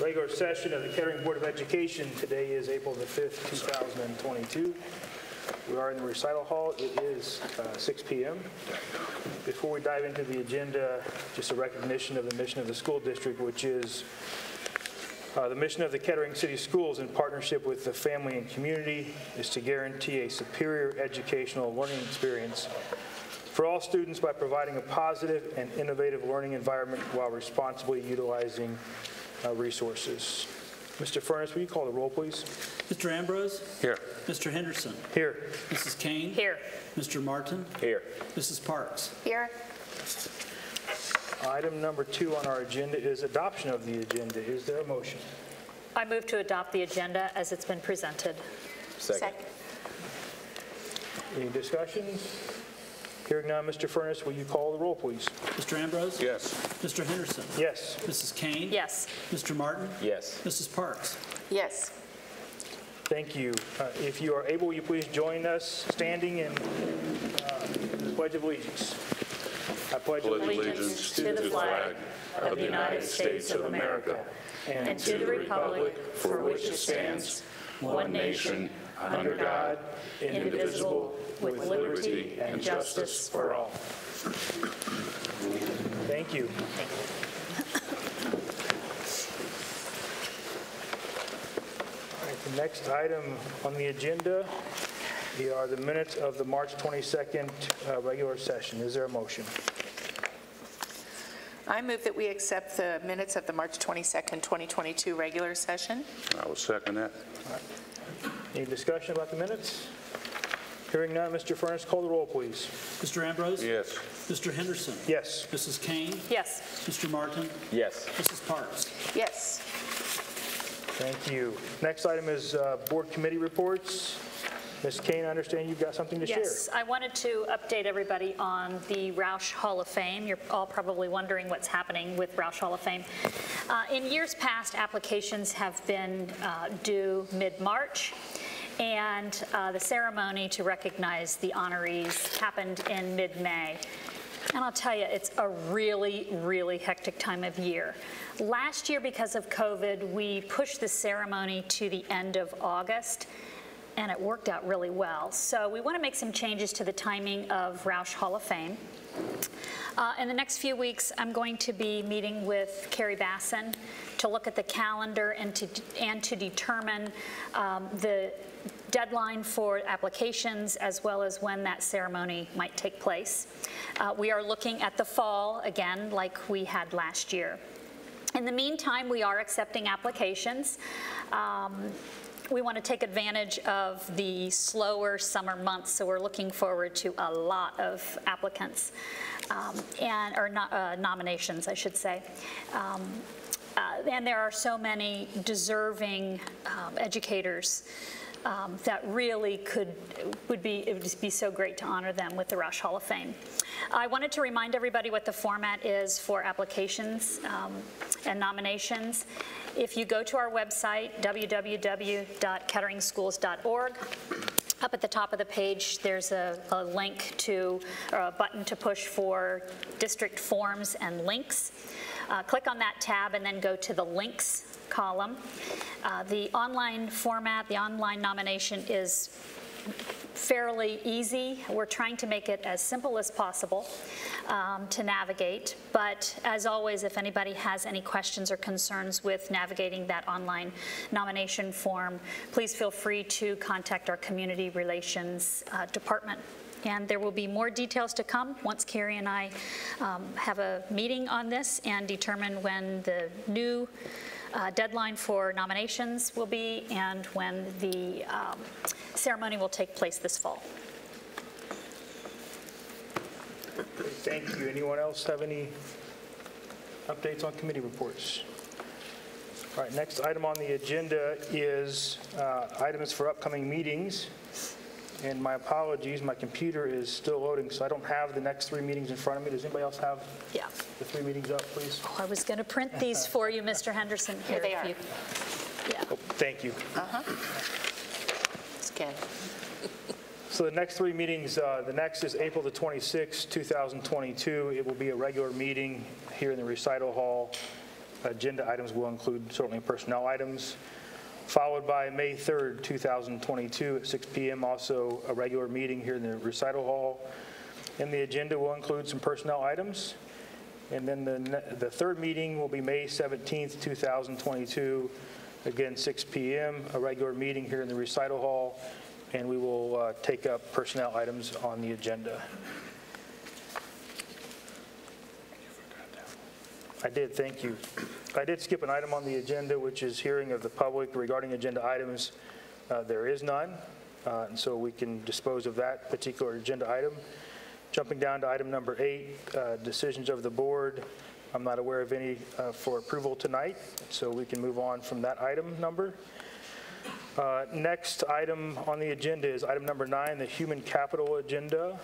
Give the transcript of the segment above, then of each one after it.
Regular session of the Kettering Board of Education. Today is April the 5th, 2022. We are in the recital hall. It is uh, 6 PM. Before we dive into the agenda, just a recognition of the mission of the school district, which is uh, The mission of the Kettering City Schools in partnership with the family and community is to guarantee a superior educational learning experience for all students by providing a positive and innovative learning environment while responsibly utilizing Uh, resources. Mr. Furness, will you call the roll, please? Mr. Ambrose? Here. Mr. Henderson? Here. Mrs. Kane? Here. Mr. Martin? Here. Mrs. Parks? Here. Item number two on our agenda is adoption of the agenda. Is there a motion? I move to adopt the agenda as it's been presented. Second. Any discussions? Hearing none, Mr. Furness, will you call the roll, please? Mr. Ambrose? Yes. Mr. Henderson? Yes. Mrs. Kane? Yes. Mr. Martin? Yes. Mrs. Parks? Yes. Thank you. Uh, If you are able, will you please join us standing in uh, the Pledge of Allegiance? I pledge Allegiance to the flag of the United States of America and to the republic for which it stands, one nation, under God, indivisible, with liberty and justice for all. Thank you. The next item on the agenda are the minutes of the March 22nd uh, regular session. Is there a motion? I move that we accept the minutes of the March 22nd, 2022 regular session. I will second that. Any discussion about the minutes? Hearing none, Mr. Furness, call the roll, please. Mr. Ambrose? Yes. Mr. Henderson? Yes. Mrs. Kane? Yes. Mr. Martin? Yes. Mrs. Parks? Yes. Thank you. Next item is uh, board committee reports. Ms. Kane, I understand you've got something to share. Yes, I wanted to update everybody on the Roush Hall of Fame. You're all probably wondering what's happening with Roush Hall of Fame. Uh, In years past, applications have been uh, due mid-March, and uh, the ceremony to recognize the honorees happened in mid-May. And I'll tell you, it's a really, really hectic time of year. Last year, because of COVID, we pushed the ceremony to the end of August, and it worked out really well. So we want to make some changes to the timing of Roush Hall of Fame. Uh, In the next few weeks, I'm going to be meeting with Carrie Basson to look at the calendar and to, and to determine um, the deadline for applications as well as when that ceremony might take place. Uh, We are looking at the fall again, like we had last year. In the meantime, we are accepting applications. Um, We want to take advantage of the slower summer months, so we're looking forward to a lot of applicants, um, and, or no- uh, nominations, I should say. Um, uh, And there are so many deserving um, educators um, that really could, would be, it would be so great to honor them with the Roush Hall of Fame. I wanted to remind everybody what the format is for applications um, and nominations. If you go to our website, www.ketteringschools.org, up at the top of the page, there's a, a link to, or a button to push for district forms and links. Uh, Click on that tab and then go to the links column. Uh, The online format, the online nomination is fairly easy. We're trying to make it as simple as possible um, to navigate. But as always, if anybody has any questions or concerns with navigating that online nomination form, please feel free to contact our Community Relations uh, Department. And there will be more details to come once Carrie and I um, have a meeting on this and determine when the new uh, deadline for nominations will be and when the um, ceremony will take place this fall. Thank you. Anyone else have any updates on committee reports? All right, next item on the agenda is uh, items for upcoming meetings. And my apologies, my computer is still loading, so I don't have the next three meetings in front of me. Does anybody else have Yeah. the three meetings up, please? Oh, I was going to print these for you, Mr. Henderson. Here they if are. you- Yeah. Oh, Thank you. It's good. So the next three meetings, uh, the next is April the 26th, 2022. It will be a regular meeting here in the recital hall. agenda items will include certainly personnel items, followed by May 3rd, 2022 at 6 PM, also a regular meeting here in the recital hall. And the agenda will include some personnel items. And then the, the third meeting will be May 17th, 2022, again, 6 PM, a regular meeting here in the recital hall, and we will uh, take up personnel items on the agenda. I did, thank you. I did skip an item on the agenda, which is hearing of the public regarding agenda items. Uh, There is none, uh, and so we can dispose of that particular agenda item. Jumping down to item number eight, uh, decisions of the board. I'm not aware of any uh, for approval tonight, so we can move on from that item number. Uh, Next item on the agenda is item number nine, the human capital agenda.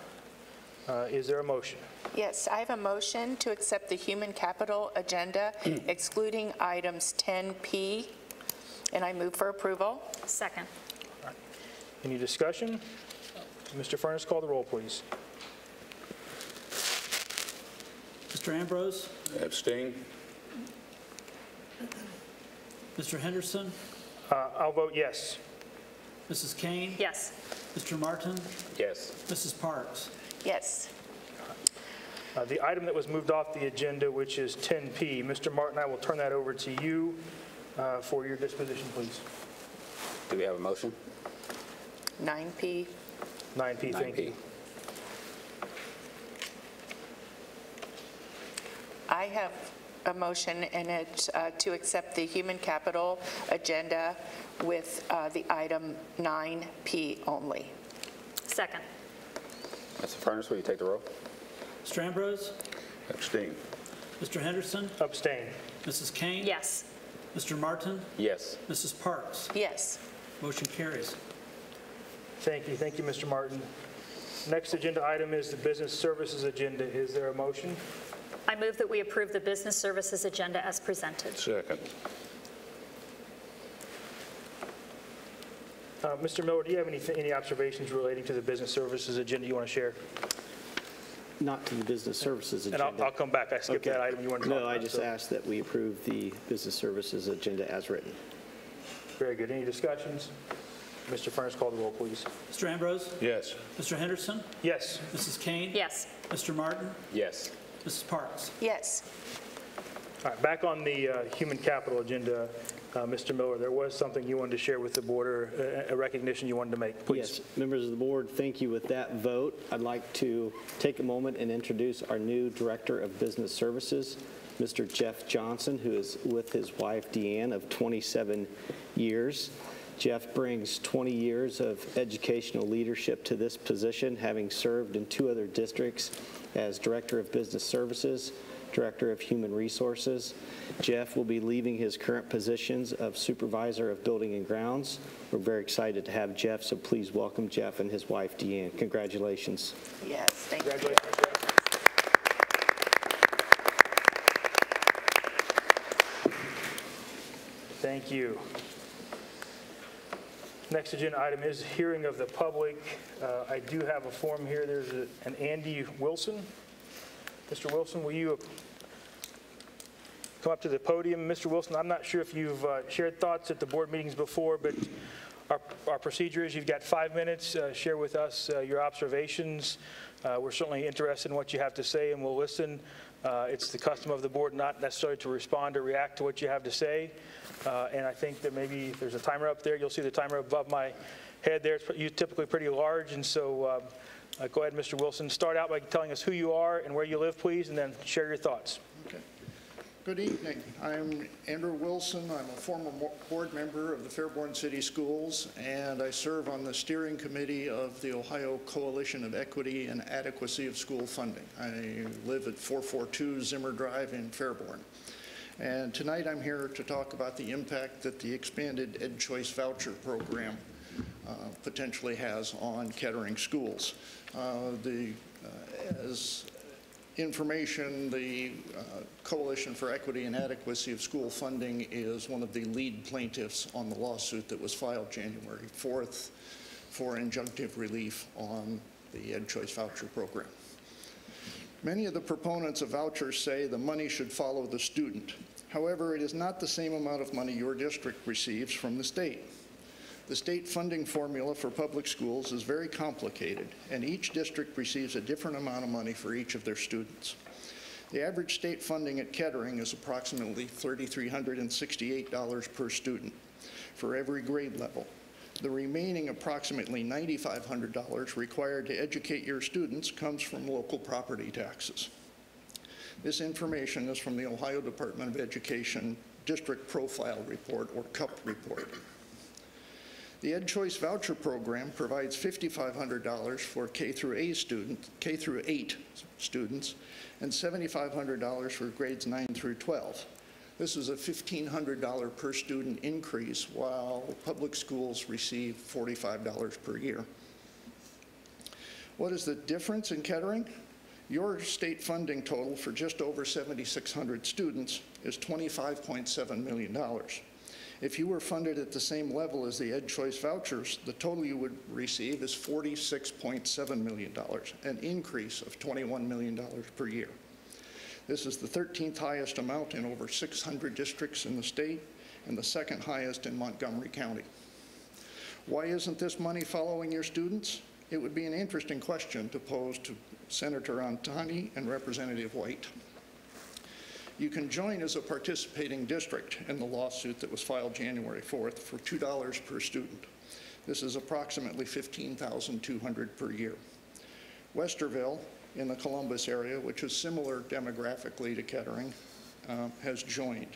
Uh, Is there a motion? Yes, I have a motion to accept the human capital agenda excluding items 10P, and I move for approval. Second. Any discussion? Mr. Furness, call the roll, please. Mr. Ambrose, Abstain? Mr. Henderson, Uh, I'll vote yes. Mrs. Kane, Yes. Mr. Martin, Yes. Mrs. Parks. Yes. Uh, The item that was moved off the agenda, which is 10P, Mr. Martin, I will turn that over to you uh, for your disposition, please. Do we have a motion? 9P. 9P, thank you. 9P. I have a motion, and it's uh, to accept the human capital agenda with uh, the item 9P only. Second. Mr. Furness, will you take the roll? Mr. Ambrose, Abstain. Mr. Henderson, Abstain. Mrs. Kane. Yes. Mr. Martin, Yes. Mrs. Parks. Yes. Motion carries. Thank you, thank you, Mr. Martin. Next agenda item is the business services agenda. Is there a motion? I move that we approve the business services agenda as presented. Second. Uh, Mr. Miller, do you have any, any observations relating to the business services agenda you want to share? Not to the business services And agenda. I'll, I'll come back. I skipped Okay. that item you wanted to talk No, about. I just so- asked that we approve the business services agenda as written. Very good. Any discussions? Mr. Furness, call the roll, please. Mr. Ambrose, Yes. Mr. Henderson, Yes. Mrs. Kane. Yes. Mr. Martin, Yes. Mrs. Parks. Yes. All right, back on the uh, human capital agenda, uh, Mr. Miller, there was something you wanted to share with the board, or a- recognition you wanted to make, please. Yes, members of the board, thank you. With that vote, I'd like to take a moment and introduce our new Director of Business Services, Mr. Jeff Johnson, who is with his wife Deanne of 27 years. Jeff brings 20 years of educational leadership to this position, having served in two other districts as Director of Business Services, Director of Human Resources. Jeff will be leaving his current positions of Supervisor of Building and Grounds. We're very excited to have Jeff, so please welcome Jeff and his wife Deanne. Congratulations. Yes. Thank you. Congratulations, Jeff. Thank you. Next agenda item is hearing of the public. Uh, I do have a form here. There's a- an Andy Wilson. Mr. Wilson, will you come up to the podium? Mr. Wilson, I'm not sure if you've uh, shared thoughts at the board meetings before, but our our procedure is you've got five minutes. Uh, Share with us uh, your observations. Uh, We're certainly interested in what you have to say, and we'll listen. Uh, It's the custom of the board not necessarily to respond or react to what you have to say. Uh, And I think that maybe if there's a timer up there. You'll see the timer above my head there. It's typically pretty large, and so uh, go ahead, Mr. Wilson. Start out by telling us who you are and where you live, please, and then share your thoughts. Okay. Good evening. I'm Andrew Wilson. I'm a former board member of the Fairborn City Schools, and I serve on the steering committee of the Ohio Coalition of Equity and Adequacy of School Funding. I live at 442 Zimmer Drive in Fairborn. And tonight I'm here to talk about the impact that the expanded Ed Choice Voucher Program potentially has on Kettering schools. Uh, The, uh, as information, the uh, Coalition for Equity and Adequacy of School Funding is one of the lead plaintiffs on the lawsuit that was filed January 4th for injunctive relief on the Ed Choice Voucher Program. Many of the proponents of vouchers say the money should follow the student. However, it is not the same amount of money your district receives from the state. The state funding formula for public schools is very complicated, and each district receives a different amount of money for each of their students. The average state funding at Kettering is approximately $3,368 per student for every grade level. The remaining approximately $9,500 required to educate your students comes from local property taxes. This information is from the Ohio Department of Education District Profile Report, or Cupp report. The Ed Choice Voucher Program provides $5,500 for K through A students, K through 8 students, and $7,500 for grades 9 through 12. This is a $1,500 per student increase, while public schools receive $45 per year. What is the difference in Kettering? Your state funding total for just over 7,600 students is $25.7 million. If you were funded at the same level as the Ed Choice vouchers, the total you would receive is $46.7 million, an increase of $21 million per year. This is the 13th highest amount in over 600 districts in the state and the second highest in Montgomery County. Why isn't this money following your students? It would be an interesting question to pose to Senator Antani and Representative White. You can join as a participating district in the lawsuit that was filed January 4th for $2 per student. This is approximately 15,200 per year. Westerville, in the Columbus area, which is similar demographically to Kettering, uh, has joined.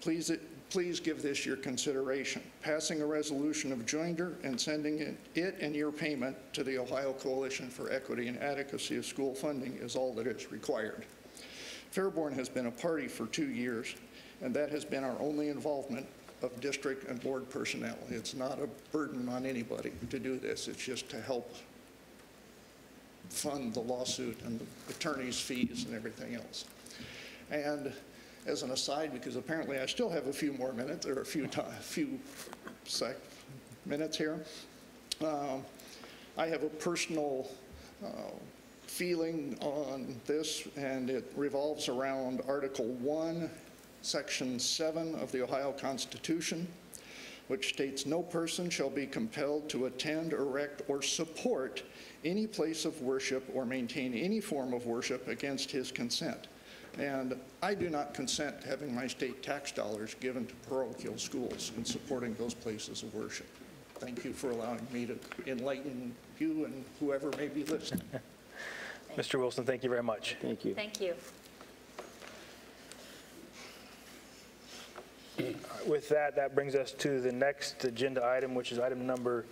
Please, please give this your consideration. Passing a resolution of joinder and sending it, it and your payment to the Ohio Coalition for Equity and Adequacy of School Funding is all that is required. Fairborn has been a party for two years, and that has been our only involvement of district and board personnel. It's not a burden on anybody to do this. It's just to help fund the lawsuit and the attorney's fees and everything else. And as an aside, because apparently I still have a few more minutes, or a few few sec, minutes here, um, I have a personal uh, feeling on this, and it revolves around Article 1, Section 7 of the Ohio Constitution, which states, "No person shall be compelled to attend, erect, or support any place of worship or maintain any form of worship against his consent." And I do not consent to having my state tax dollars given to parochial schools and supporting those places of worship. Thank you for allowing me to enlighten you and whoever may be listening. Mr. Wilson, thank you very much. Thank you. Thank you. With that, that brings us to the next agenda item, which is item number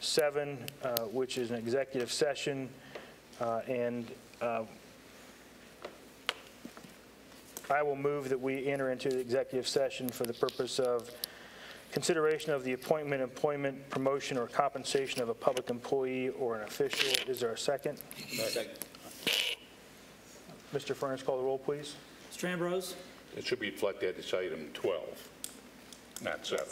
seven, uh, which is an executive session. Uh, And uh, I will move that we enter into the executive session for the purpose of consideration of the appointment, employment, promotion, or compensation of a public employee or an official. Is there a second? Mr. Furness, call the roll, please. Mr. Ambrose? It should be reflected as item 12, not 7.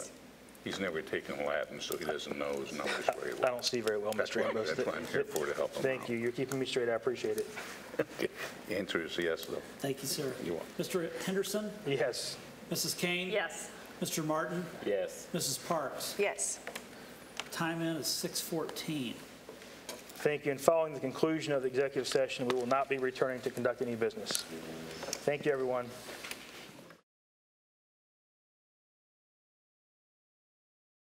He's never taken Latin, so he doesn't know his numbers very I don't see very well, That's Mr. why- Ambrose. that's why I'm here for, to help him Thank out. you. You're keeping me straight. I appreciate it. The answer is yes, though. Thank you, sir. You're. Mr. Henderson? Yes. Mrs. Kane? Yes. Mr. Martin? Yes. Mrs. Parks? Yes. Time in is 6:14. Thank you. And following the conclusion of the executive session, we will not be returning to conduct any business. Thank you, everyone.